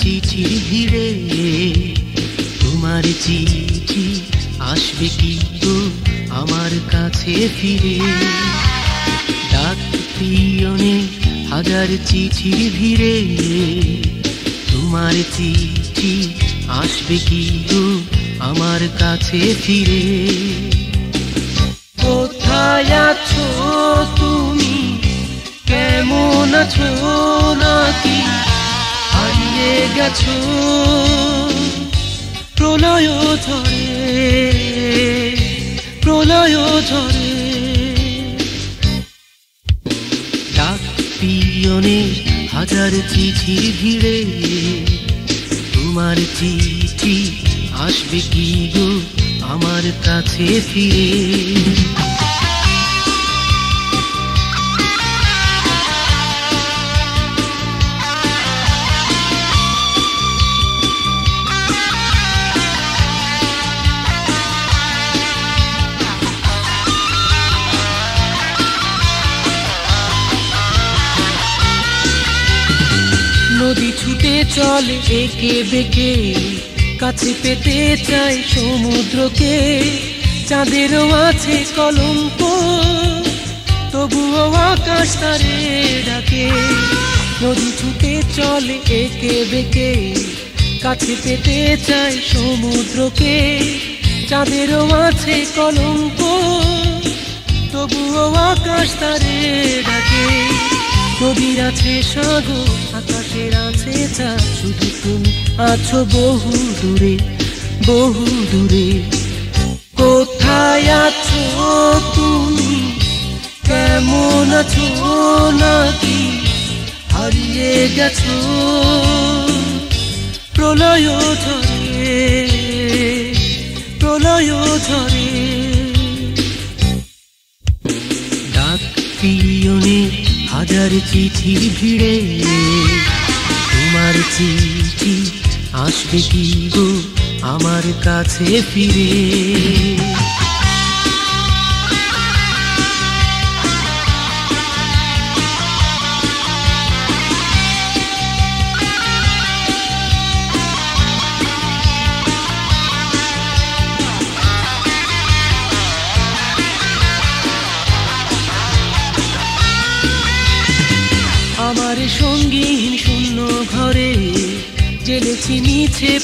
চিঠির ভিড়ে, তোমার চিঠি আসবে কি আমার কাছে ফিরে। ডাক পিয়নে হাজার চিঠির ভিড়ে, তোমার চিঠি আসবে কি আমার কাছে ফিরে। কোথায় আছো তুমি? কেমন আছো নাকি? হারিয়ে গেছো প্রলয় ঝরে প্রলয় ঝরে। ডাক পিয়নে হাজার চিঠির ভিড়ে, তোমার চিঠি আসবে কি গো আমার কাছে ফিরে? ছুটে চলে একে বেঁকে, কাছে পেতে চাই সমুদ্রকে। চাঁদেরও আছে কলঙ্ক, তবুও আকাশ তারে ডাকে। নদী ছুটে চলে একে বেঁকে, কাছে পেতে চাই সমুদ্রকে। চাঁদেরও আছে কলঙ্ক, তবুও আকাশ তারে ডাকে। নদীর আছে সাগর আকাশের আছে চা শুধু তুমি আছো বহু দূরে বহু দূরে। কোথায় আছো তুমি? কেমন আছো নাকি? হারিয়ে গেছো প্রলয় ঝরে প্রলয় ঝরে ডাক পিয়নে হাজার চিঠির ভিড়ে। তোমার চিঠি আসবে কি গো আমার কাছে ফিরে?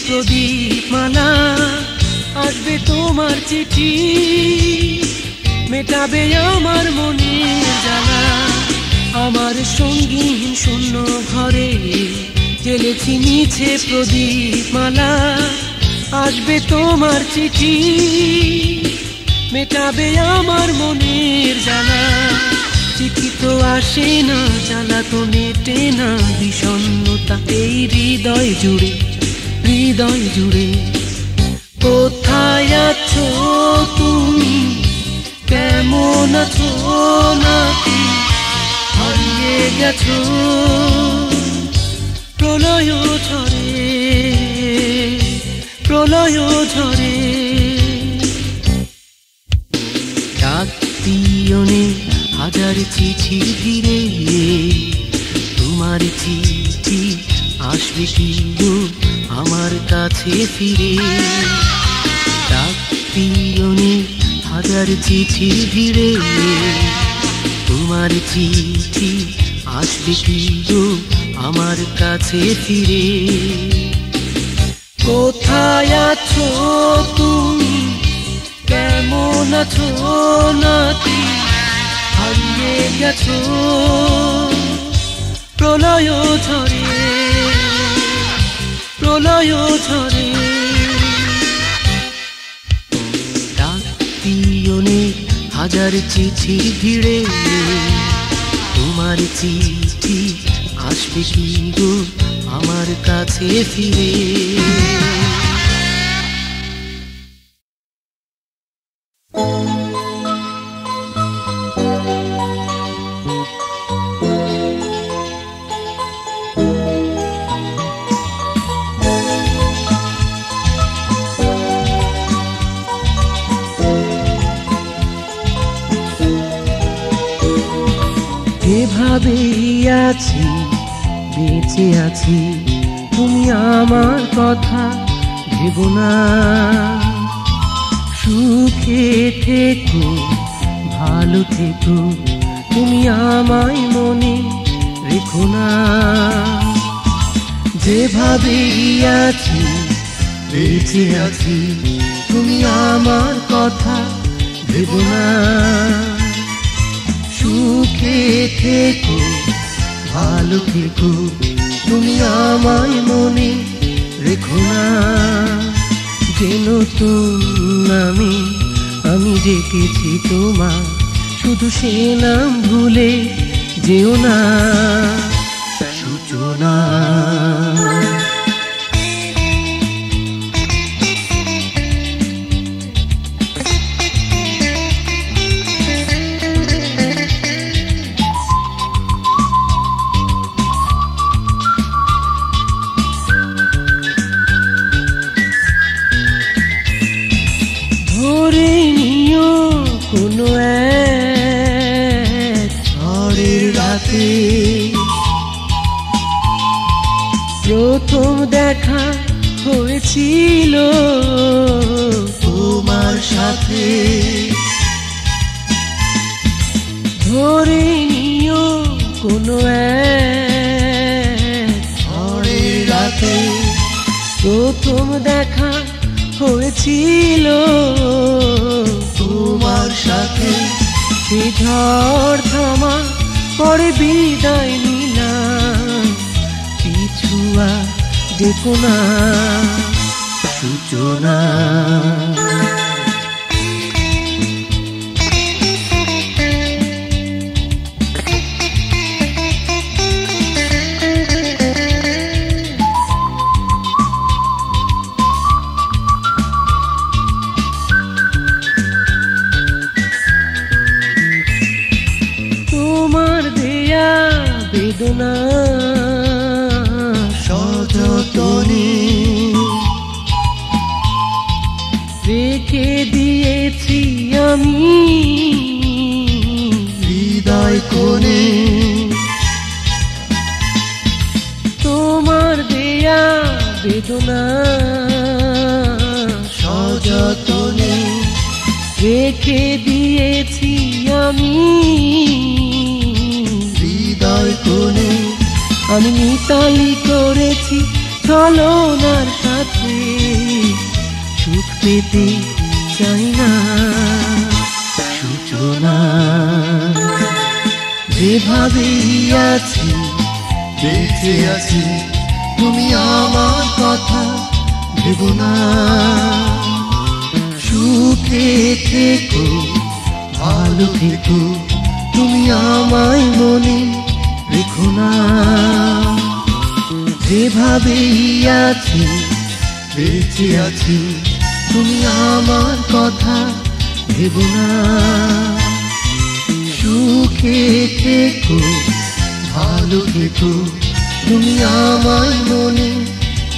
প্রদীপ মালা আসবে তোমার চিঠি, মেটাবে আমার মনের জ্বালা। আমার সঙ্গীন শূন্য ঘরে জেলেছি মিছে প্রদীপ মালা। আসবে তোমার চিঠি, মেটাবে আমার মনের জ্বালা। চিঠি তো আসে না, জ্বালা তো মেটে না, বিষণ্ণতা এই হৃদয় জুড়ে। হৃদয় জুড়ে। কোথায় আছো তুমি? কেমন আছো নাকি? হারিয়ে গেছো। প্রলয় ঝরে প্রলয় ঝরে। ডাকতিয়নে হাজার চিঠি ভিড়ে তোমার চিঠি আসবে কি আমার কাছে ফিরে। ডাক হাজার চিঠি ভিড়ে তোমার চিঠি আসবে আমার কাছে ফিরে? কোথায় আছো তুমি? কেমন আছো নাকি হারিয়ে গেছো। প্রলয় ঝরে প্রলয় ঝরে। ডাক পিয়নে হাজার চিঠি ভিড়ে তোমার চিঠি আসবে কিন্তু আমার কাছে ফিরে? যেভাবে আছি বেঁচে আছি তুমি আমার কথা ভেব না। সুখে থেকো, ভালো থেকো, তুমি আমায় মনে রেখো না। যে নতুন আমি আমি ডেকেছি তোমার, শুধু সে নাম ভুলে যেও না। রাতে। প্রথম দেখা হয়েছিল তোমার সাথে। ধরে নিও কোনো রাতে প্রথম দেখা হয়েছিল তোমার সাথে। ঝড় থামা পরে বিদায় নিলাম পিছুয়া দেখো না। সূচনা। বেদনা সযতনে রেখে দিয়েছি আমি। হৃদয় কোণে আমি মিতালি করেছি ছলনার সাথে। সুখ পেতে চাই না, সূচনা। যেভাবে আছি, বেঁচে আছি তুমি আমার কথা ভেব না। সুখে থেকো, ভালো থেকো, তুমি আমায় মনে রেখো না। যেভাবে আছি, বেঁচে আছি, তুমি আমার কথা ভেব না। সুখে থেকো, ভালো থেকো তুমি আমায় মনে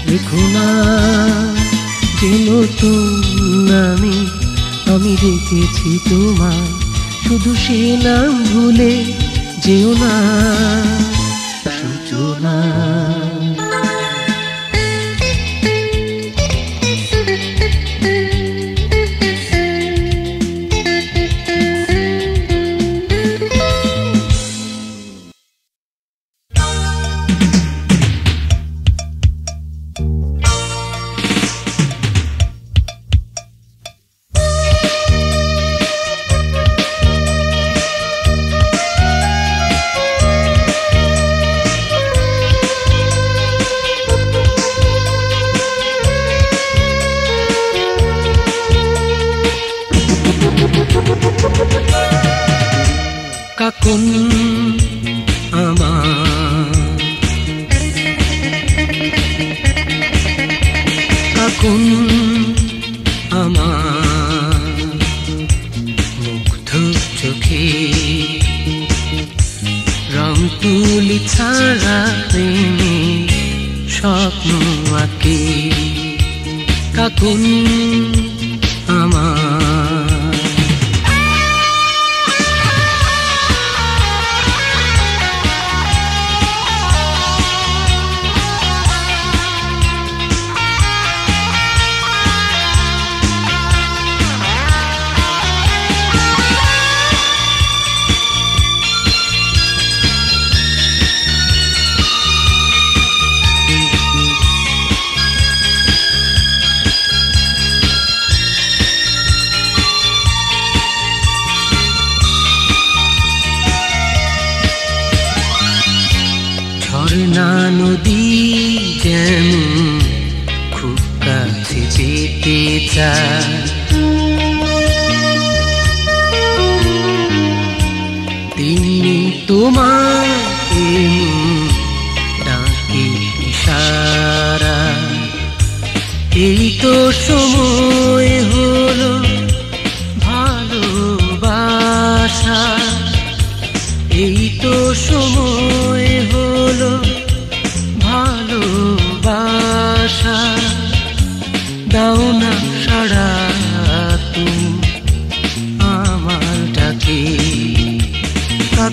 রেখো না। যে নতুন আমি আমি রেখেছি তোমায়। শুধু সে নাম ভুলে যেও না।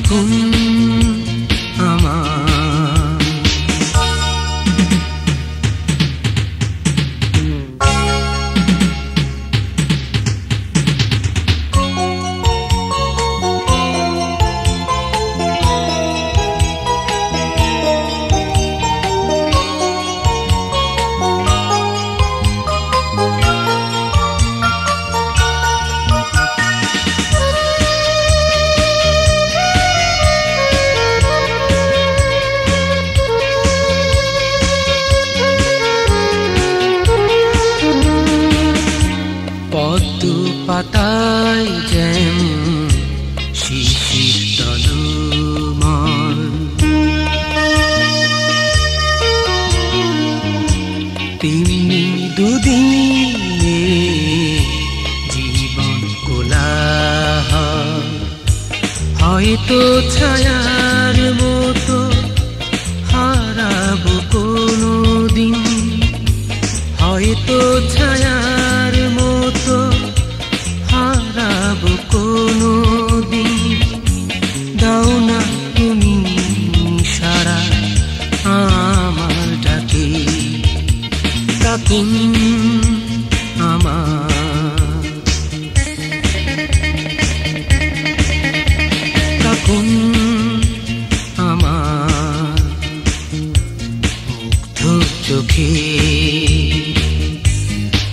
কাকুন চোখে।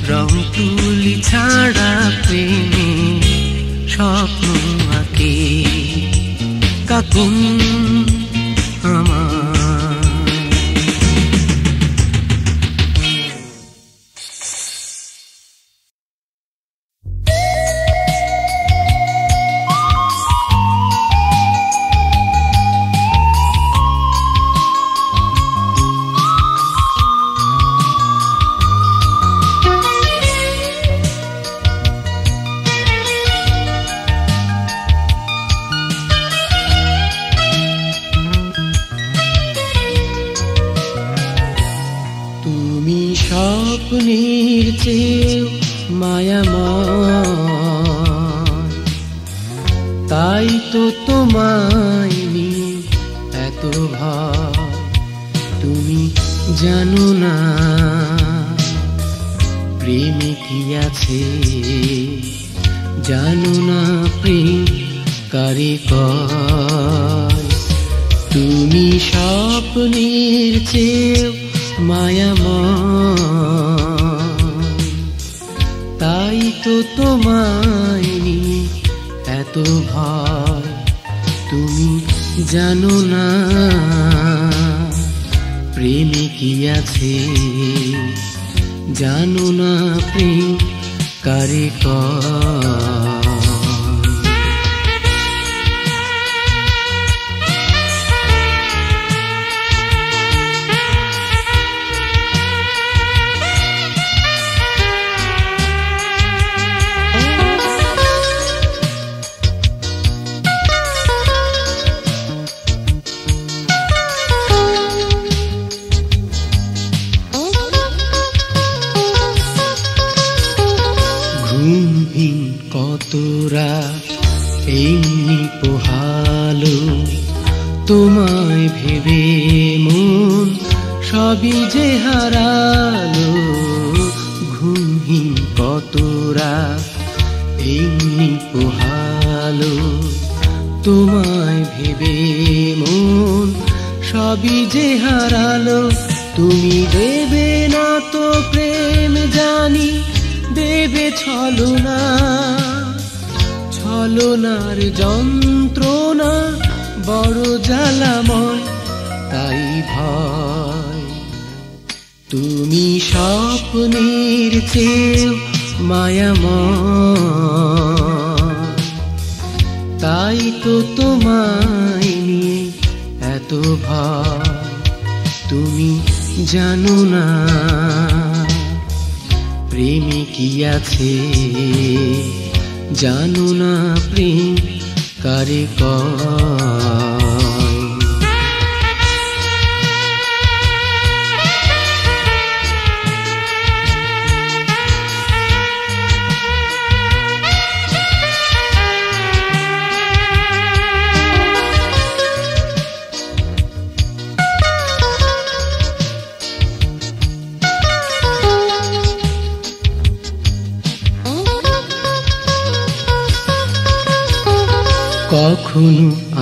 রং তুলি ছাড়া প্রেমে স্বপ্ন আঁকে। কাকুন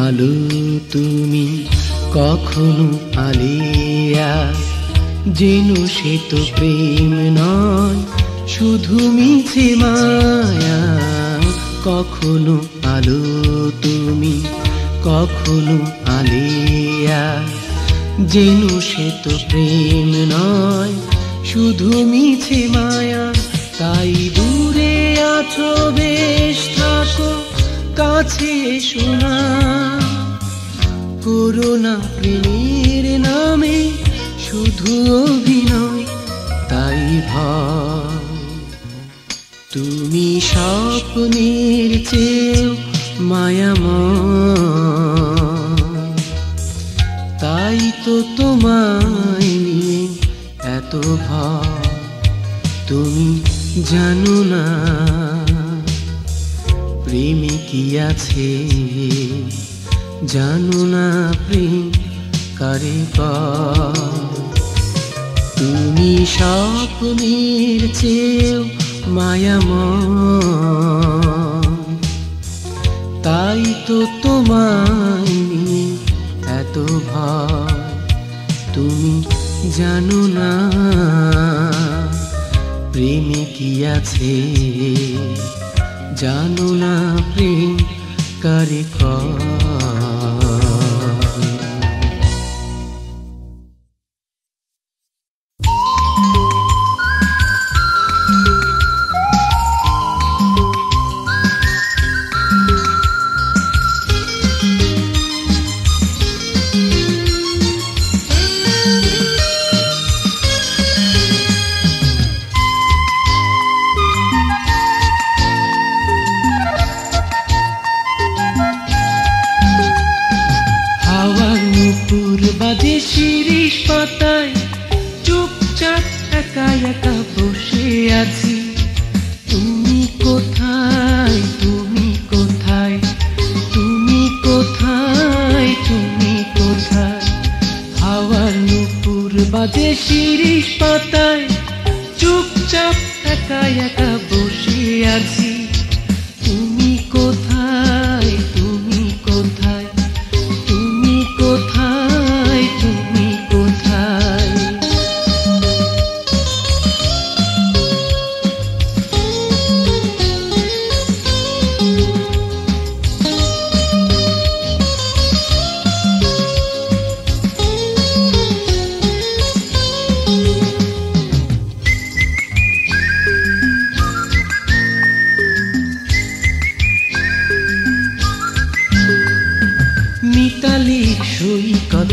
আলো তুমি কখনো আলিয়া যেন সে তো প্রেম নয় শুধু মিছে মা তুমি জানো না প্রেমে কি আছে? জানো না প্রেম কারে কর?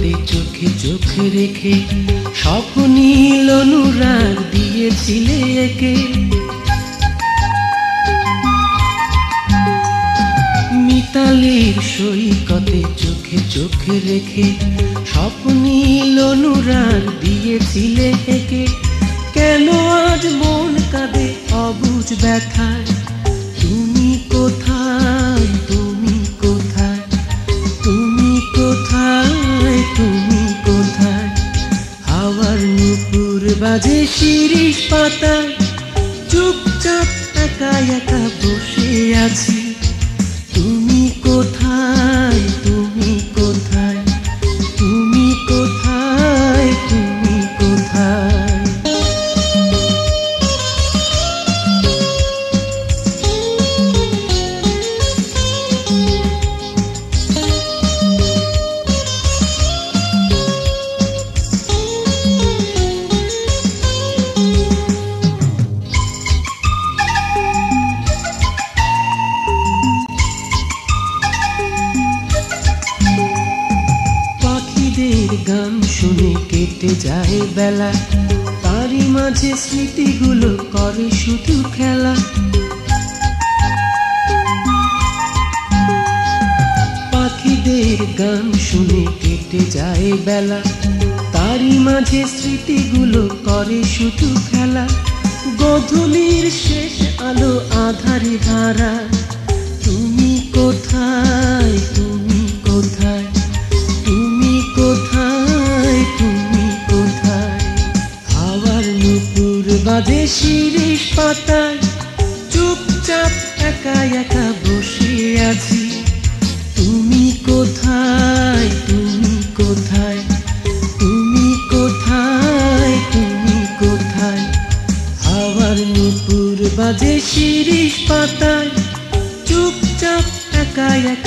হাতে চোখে চোখ রেখে স্বপ্নীল অনুরাগ দিয়েছিলে একে। মিতালের সৈকতে চোখে চোখ রেখে স্বপ্নীল অনুরাগ দিয়েছিলে একে। কেন আজ মন কাঁদে অবুজ ব্যথায়? ಮಾತಾ মাঝে স্মৃতিগুলো করে শুধু খেলা। গধূলির শেষ আলো আধারে ধারা। তুমি কোথায় তুমি কোথায়? তুমি কোথায় তুমি কোথায়? হাওয়ার নুপুর বাজে শিরিষ পাতায়। চুপচাপ একা একা বসে আছি। বাজে শিরিষ পাতায় চুপচাপ একা একা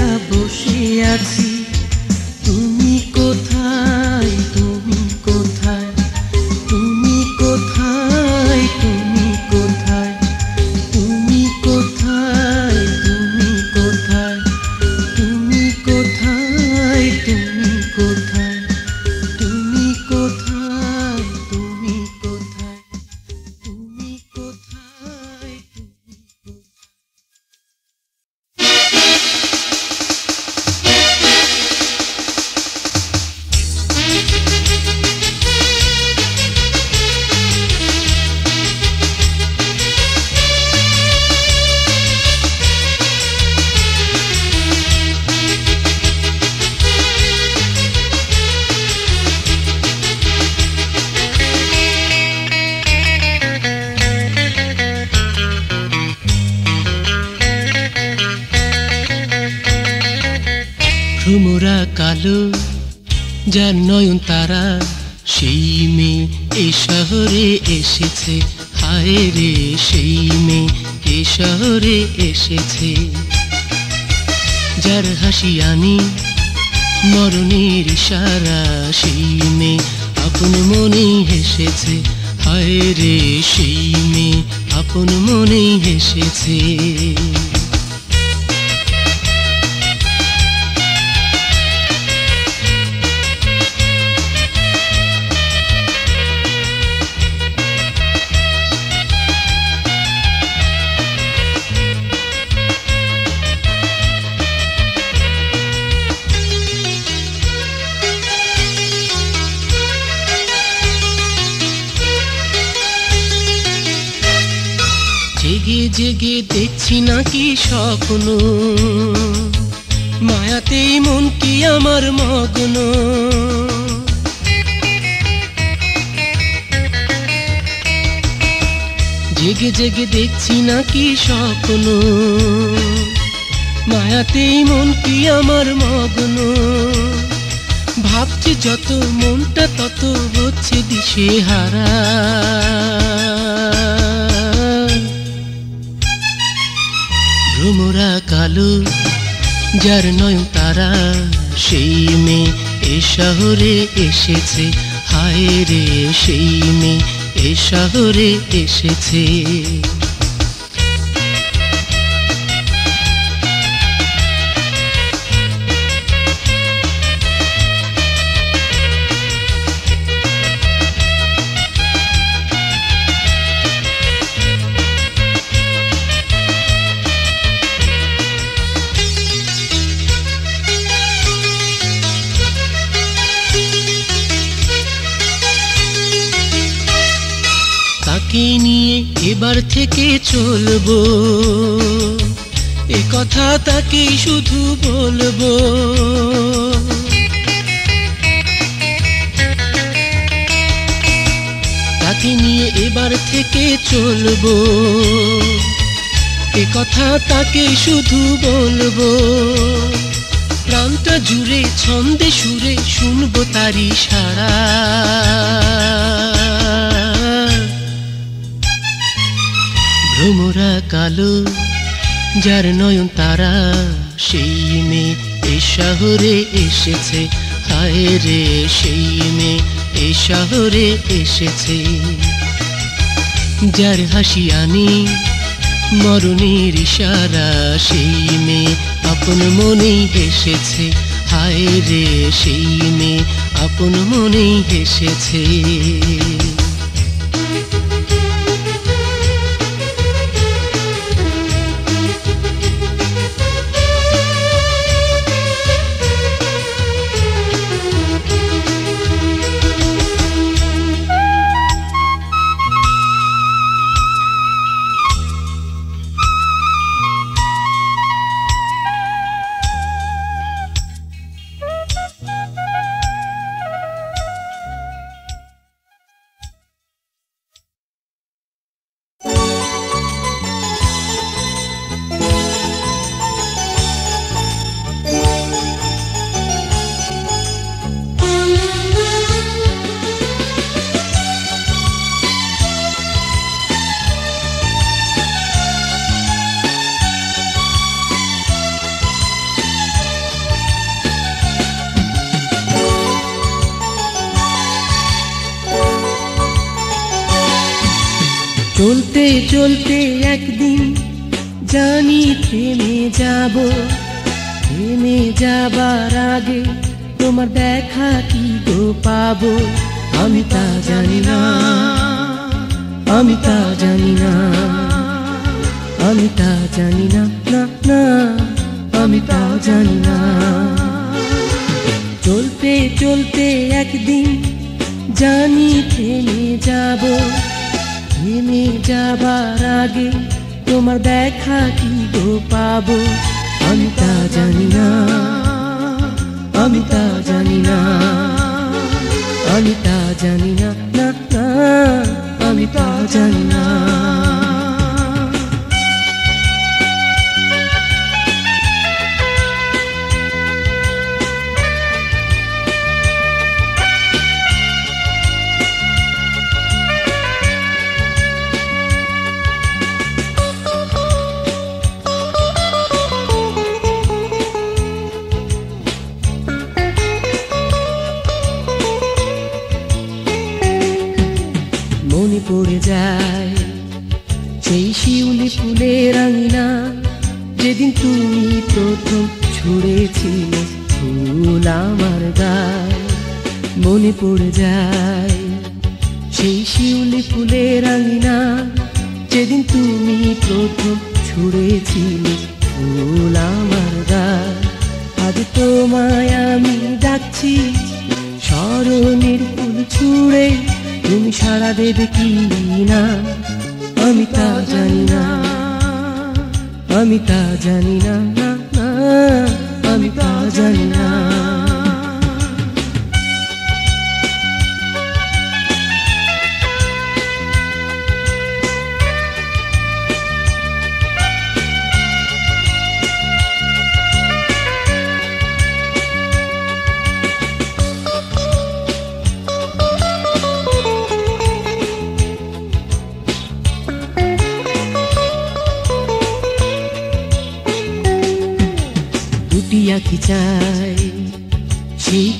ভ্রমরা কালো, যার নয়ন তারা, সেই মেয়ে এ শহরে এসেছে। হায় রে, সেই মেয়ে এ শহরে এসেছে। যার হাসি আনি মরণের ইশারা, সেই মেয়ে আপন মনেই হেসেছে। হায় রে, সেই মেয়ে আপন মনেই হেসেছে। জেগে দেখছি নাকি স্বপ্ন। মায়াতেই মন কি আমার মগ্ন। জেগে জেগে দেখছি নাকি স্বপ্ন। মায়াতেই মন কি আমার মগ্ন। ভাবছি যত মনটা তত হচ্ছে দিশে হারা ভ্রমরা কালো, যার নয় তারা, সেই মেয়ে এ শহরে এসেছে। হায় রে, সেই মেয়ে এ শহরে এসেছে। এবার থেকে চলবো। এ কথা তাকে শুধু বলব। তাকে নিয়ে এবার থেকে চলবো। এ কথা তাকে শুধু বলব। প্রাণটা জুড়ে ছন্দে সুরে শুনব তারি সারা। ভ্রমরা কালো, যার নয়ন তারা, সেই মেয়ে এ শহরে এসেছে। হায় রে, সেই মেয়ে এ শহরে এসেছে। যার হাসি আনি, মরণের ইশারা, সেই মেয়ে আপন মনেই এসেছে হায় রে, সেই মেয়ে আপন মনেই হেসেছে।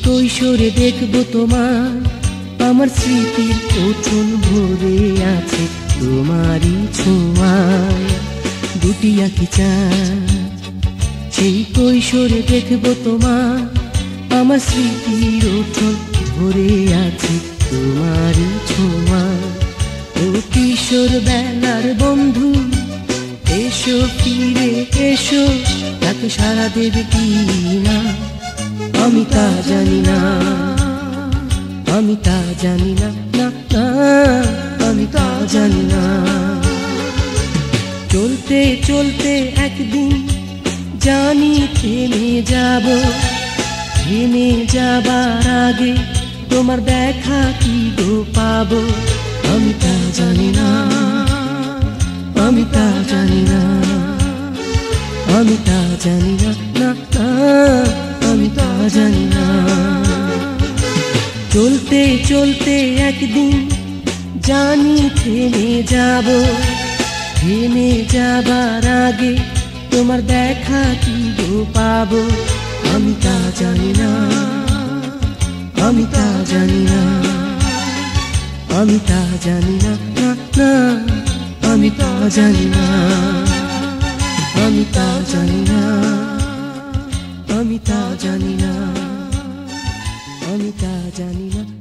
কৈশোরে দেখব তোমার আমার স্মৃতির উঠোন ভরে আছে তোমারই ছোঁয়ায়। দুটি আঁকি চাই, সেই কৈশোরে দেখব তোমার আমার স্মৃতির উঠোন ভরে আছে তোমারই ছোঁয়া ও কিশোর বেলার বন্ধু, এসো ফিরে, এসো, তাকে সারা দেবে কি না আমি তা জানি না। আমি তা জানি না না আমি তা জানি না। চলতে চলতে একদিন জানি থেমে যাব। থেমে যাবার আগে তোমার দেখা কি গো পাবো? আমি তা জানি না, আমি তা জানি না। আমি তা জানি না না। তা চলতে চলতে একদিন জানি থেমে যাব থেমে যাবার আগে তোমার দেখা কি পাবো আমি তা জানি না আমি তা জানি না আমি তা জানি না না আমি তা জানি না আমি তা জানি না আমি তা জানি না। আমি তা জানি না।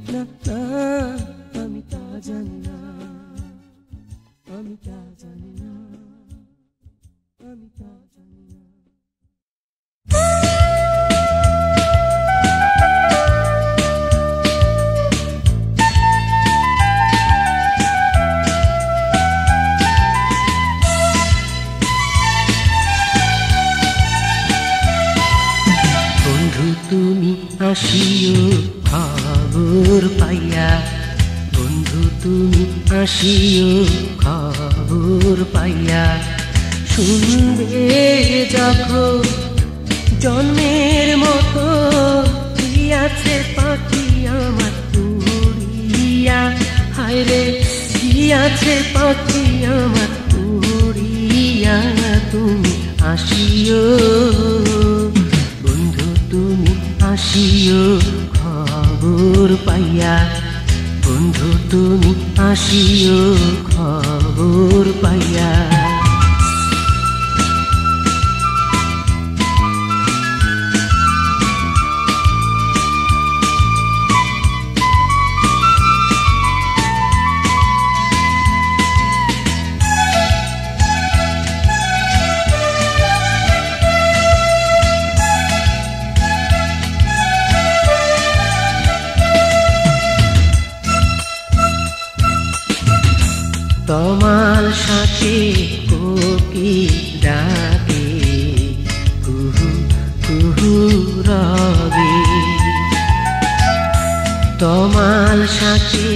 পাল সাথে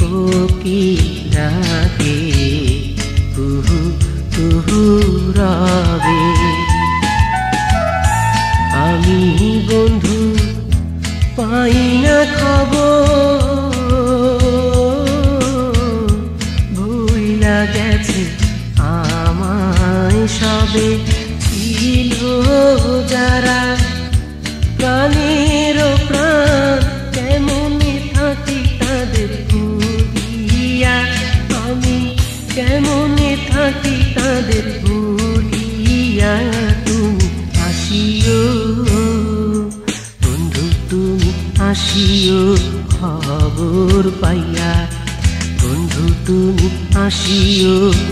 গোপী রাতে কুহু কুহু রবে। আমি বন্ধু, পাই না খবর। ভুইলা গেছে আমায় সবে। feel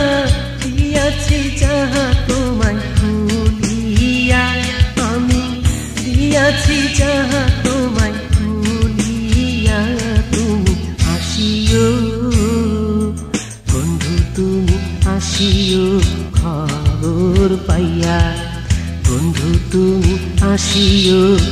you.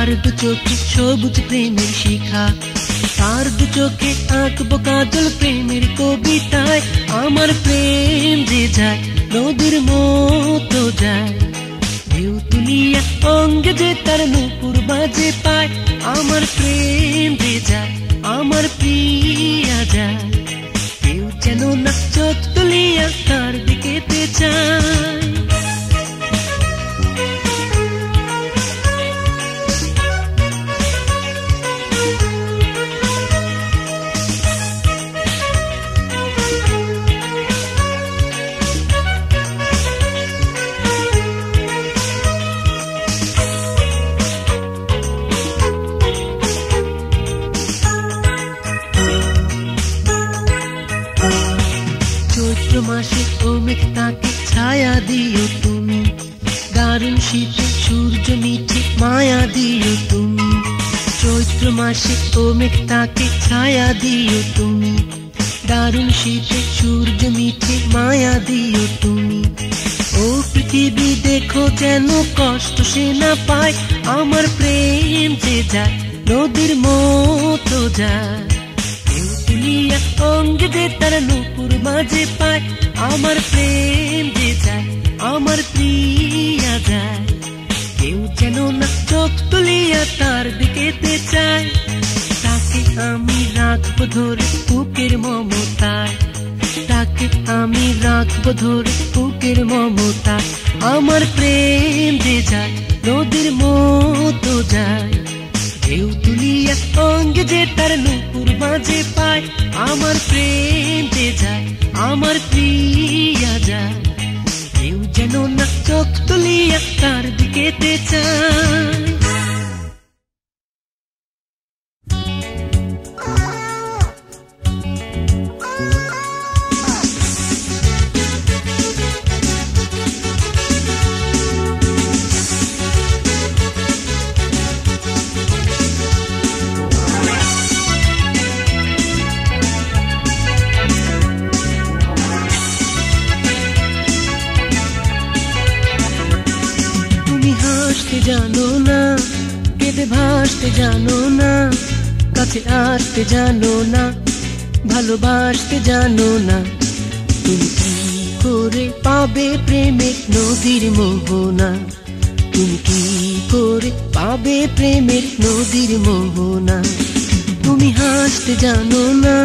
তার দু চোখে সবুজ প্রেমের শিখা তার দু চোখে আঁকবো কাজল প্রেমের কবিতায় আমার প্রেম যে যায় নদীর মতো যায় ঢেউ তুলিয়া অঙ্গে যে তার নুপুর বাজে পায় আমার প্রেম যে যায় আমার প্রিয়া যায় কেউ যেন না চোখ তুলিয়া তার দিকে চায় মেঘ তাকে ছায়া দিও তুমি। দারুণ শীতে, সূর্য, মিঠে, মায়া দিও তুমি। চৈত্র মাসে মেঘ তাকে ছায়া দিও তুমি। দারুণ শীতে, সূর্য, মিঠে, মায়া দিও তুমি। ও পৃথিবী দেখো যেন কষ্ট সে না পায়, আমার প্রেম যে যায়, নদীর মতো যায়। কেউ তুলিয়া তার নুপুর মাঝে পায় আমার প্রেম যে যায় আমার প্রিয়া যায় কেউ যেন না চোখ তুলিয়া তার দিকে চায়। তাকে আমি রাখব ধরে বুকের মমতায়। তাকে আমি রাখব ধরে বুকের মমতায়। আমার প্রেম যে যায় নদীর মতো যায়। ঢেউ তুলিয়া অঙ্গে যে তার নুপুর মাঝে পায়। আমার প্রেম দে যায়, আমার প্রিয়া যায়। কেউ যেন না চোখ তুলিয়া তার দিকে চায়। আসতে জানো না, ভালোবাসতে জানো না। তুমি কি করে পাবে প্রেমের নদীর মোহনা? তুমি কি করে পাবে প্রেমের নদীর মোহনা? তুমি হাসতে জানো না,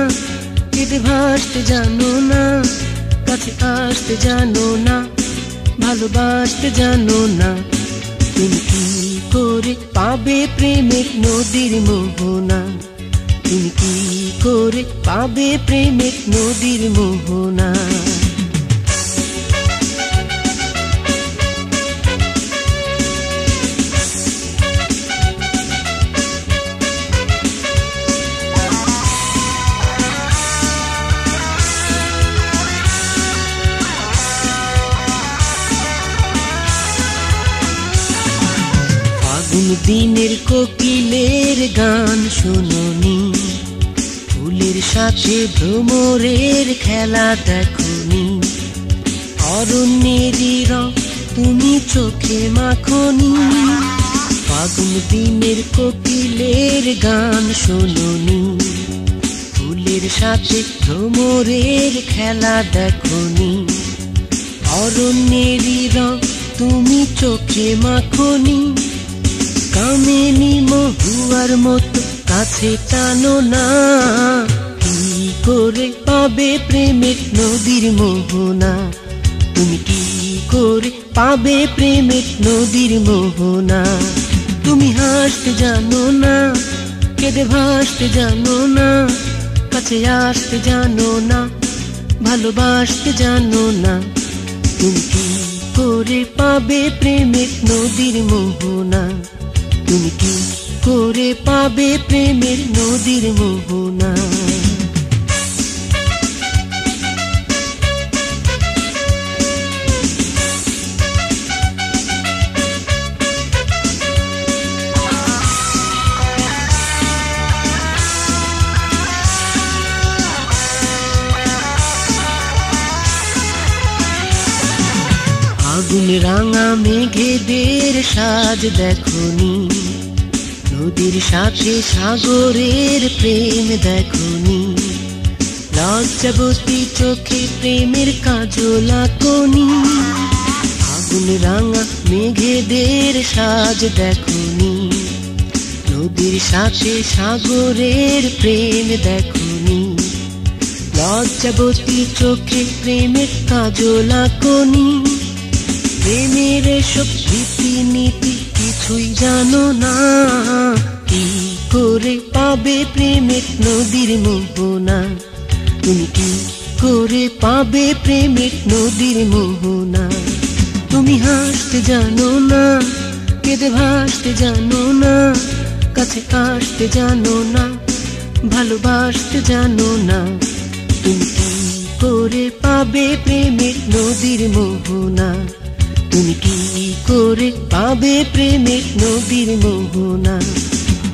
কেঁদে ভাসতে জানো না, কাছে আসতে জানো না, ভালোবাসতে জানো না। তুমি কি করে পাবে প্রেমের নদীর মোহনা? তুমি কি করে পাবে প্রেমের নদীর মোহনা? দিনের কোকিলের গান শুনুনি। ফুলের সাথে ভ্রমরের খেলা দেখুনি। অরণ্যেরই রং তুমি চোখে মাখনি। ফাগুন দিনের কোকিলের গান শোনি ফুলের সাথে ভ্রমরের খেলা দেখনি। অরণ্যেরই রং তুমি চোখে মাখনি। কামেনি মহুয়ার মতো কাছে টানো না। কি করে পাবে প্রেমের নদীর মোহনা? তুমি কি করে পাবে প্রেমের নদীর মোহনা? তুমি হাসতে জানো না, কেঁদে ভাসতে জানো না, কাছে আসতে জানো না, ভালোবাসতে জানো না। তুমি কি করে পাবে প্রেমের নদীর মোহনা? তুমি কি করে পাবে প্রেমের নদীর মোহনা রাঙা মেঘেদের সাজ দেখনি। নদীর সাথে সাগরের প্রেম দেখনি। লজ্জাবতী চোখে প্রেমের কাজল আঁকনি। আগুন রাঙা মেঘেদের সাজ দেখনি। নদীর সাথে সাগরের প্রেম দেখনি। লজ্জাবতী চোখে প্রেমের কাজল আঁকনি। প্রেমের সব রীতি নীতি কিছুই জানো না। কি করে পাবে প্রেমের নদীর মোহনা? তুমি কি করে পাবে প্রেমের নদীর মোহনা? তুমি হাসতে জানো না, কেঁদে ভাসতে জানো না, কাছে আসতে জানো না, ভালোবাসতে জানো না। তুমি কি করে পাবে প্রেমের নদীর মোহনা? তুমি কি করে পাবে প্রেমের নদীর মোহনা?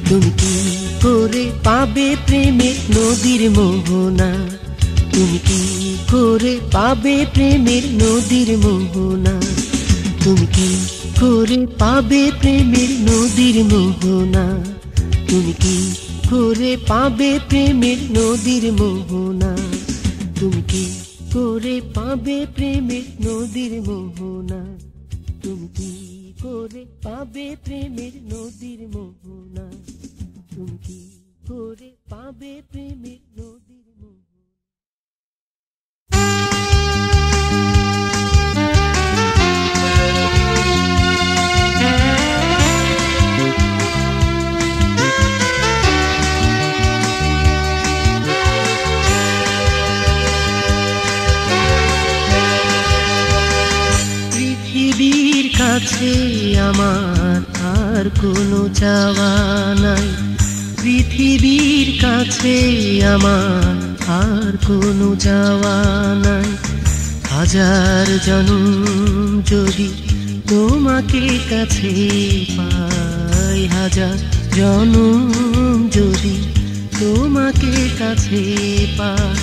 তুমি কি করে পাবে প্রেমের নদীর মোহনা? তুমি কি করে পাবে প্রেমের নদীর মোহনা? তুমি কি করে পাবে প্রেমের নদীর মোহনা? তুমি কি করে পাবে প্রেমের নদীর মোহনা? তুমি কি করে পাবে প্রেমের নদীর মোহনা? তুমি কি করে পাবে প্রেমের নদীর মোহনা? তুমি কি করে পাবে প্রেমের নদীর আমার আর কোনো যাওয়া নাই। হাজার জনম যদি তোমাকে কাছে পাই, হাজার জনম যদি তোমাকে কাছে পাই,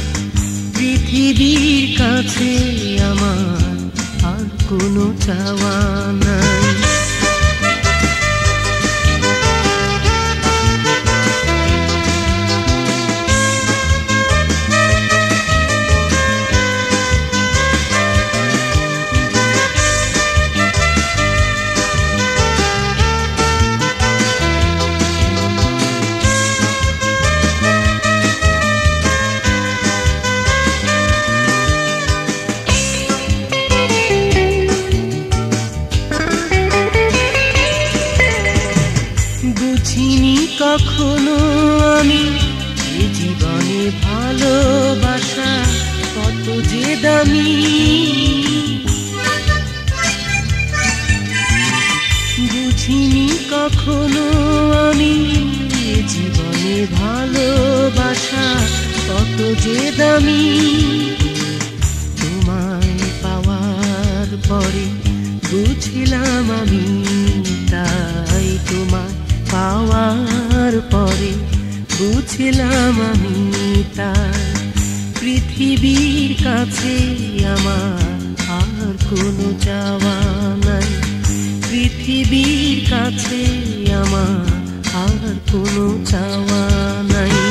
পৃথিবীর কাছে আমার আর কোনো চাওয়া নাই। বুঝিনি কখনো আমি? জীবনে ভালোবাসা কত যে দামি। তোমায় পাওয়ার পরে বুঝলাম আমি, তাই তোমায় পাওয়ার পরে বুঝলাম আমি, তাই পৃথিবীর কাছে আমার আর কোনো চাওয়া নাই। পৃথিবীর কাছে আমার আর কোনো চাওয়া নাই।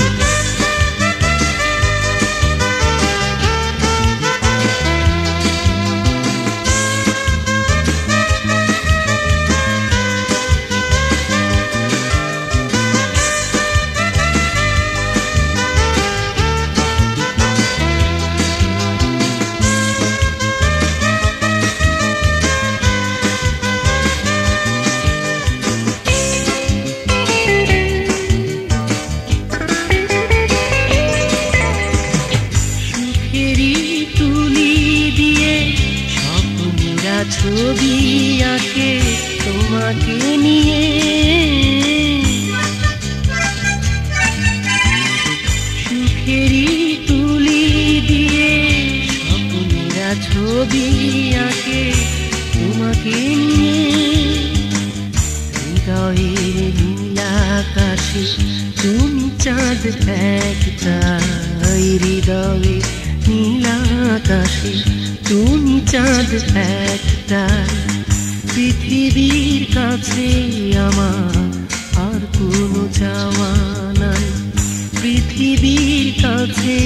নীলাকাশে তুমি চাঁদ একটা। পৃথিবীর কাছে আমার আর কোনো চাওয়া নাই। পৃথিবীর কাছে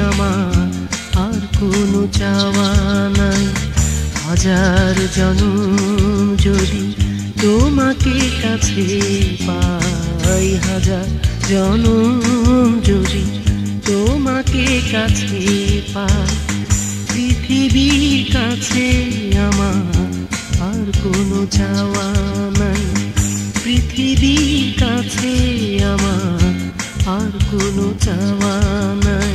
আমার আর কোনো চাওয়া নাই। হাজার জনম যদি তোমাকে কাছে পাই, হাজার জনম যদি তোমাকে কাছে পাই পৃথিবীর কাছে আমার আর কোনো চাওয়া নাই। পৃথিবীর কাছে আমার আর কোনো চাওয়া নাই।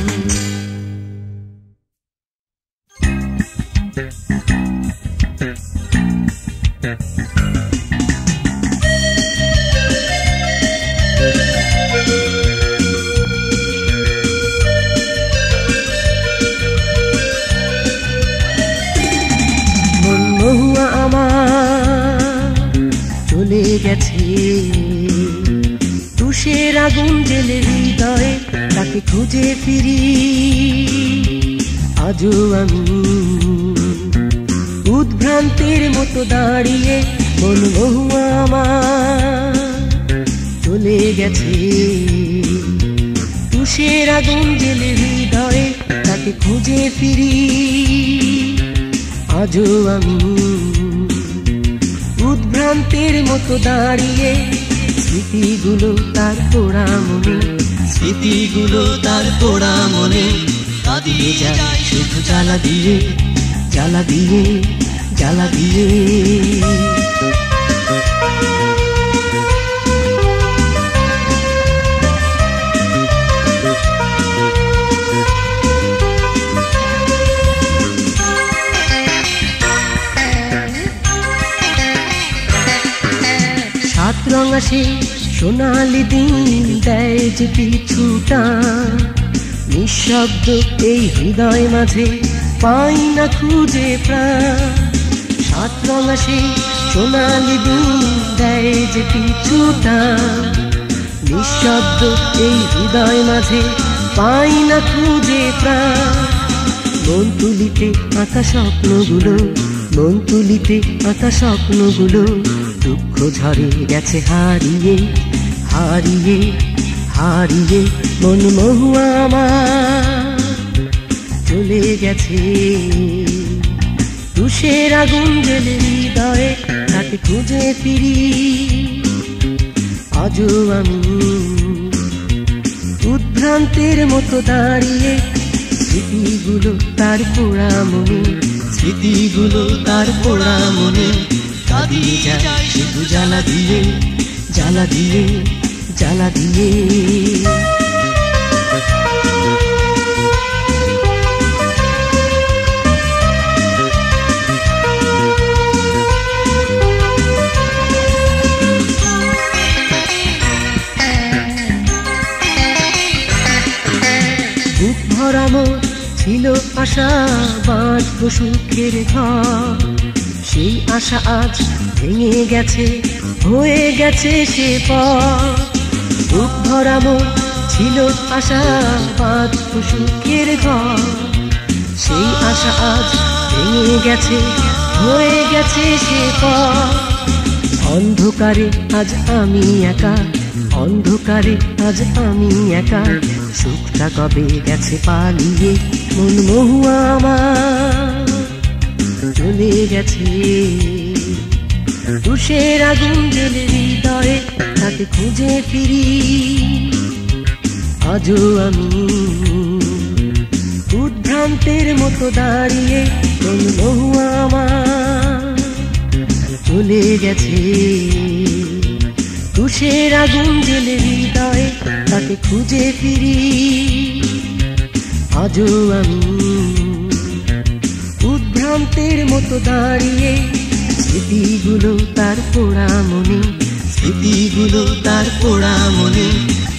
দাঁড়িয়ে স্মৃতিগুলো তার পোড়া মনে। স্মৃতিগুলো তার পোড়া মনে। কাঁদিয়ে যায় শুধু জ্বালা দিয়ে জ্বালা দিয়ে জ্বালা দিয়ে। সাত রং আসে সোনালি দিন দেয় যে পিছুটা। নিঃশব্দ এই হৃদয় মাঝে পাই না খুঁজে প্রাণ। সাত রং আসে সোনালি দিন দেয় যে পিছুটা। নিঃশব্দ এই হৃদয় মাঝে পাই না খুঁজে প্রাণ। মন তুলিতে আঁকা স্বপ্নগুলো, মন তুলিতে আঁকা স্বপ্নগুলো। দুঃখ ঝরে গেছে হারিয়ে হারিয়ে হারিয়ে, মন মহুয়া আমার চলে গেছে। তুষের আগুন জেলে হৃদয়ে তাকে খুঁজে ফিরি। আজও আমি উদ্ভ্রান্তের মতো দাঁড়িয়ে, স্মৃতিগুলো তার পোড়া মনে, স্মৃতিগুলো তার পোড়া মনে। কাঁদিয়ে যায় শুধু জ্বালা দিয়ে জ্বালা দিয়ে জ্বালা দিয়ে। ভরামো ছিল আশা বাঁচব সুখের ঘর। সেই আশা আজ ভেঙে গেছে, হয়ে গেছে সে পথ। বুক ছিল আশা বাঁচব সুখের ঘর। সেই আশা আজ ভেঙে গেছে, হয়ে গেছে সে পথ। অন্ধকারে আজ আমি একা, অন্ধকারে আজ আমি একা। সুখটা কবে গেছে পালিয়ে মন মহুয়া আমার। চলে গেছে। তুষের আগুন জেলে হৃদয়ে তাকে খুঁজে ফিরি। আজও আমি উদ্ভ্রান্তের মতো দাঁড়িয়ে মহুয়া আমার চলে গেছে। তুষের আগুন জেলে হৃদয়ে তাকে খুঁজে ফিরি। আজও আমি দিগন্তের মতো দাঁড়িয়ে স্মৃতিগুলো তার পোড়া মনে, স্মৃতিগুলো তার পোড়া মনে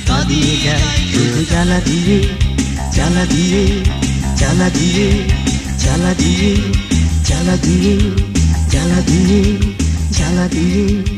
কাঁদিয়ে যায়। জ্বালা দিয়ে জ্বালা দিয়ে জ্বালা দিয়ে জ্বালা দিয়ে জ্বালা দিয়ে জ্বালা দিয়ে জ্বালা দিয়ে।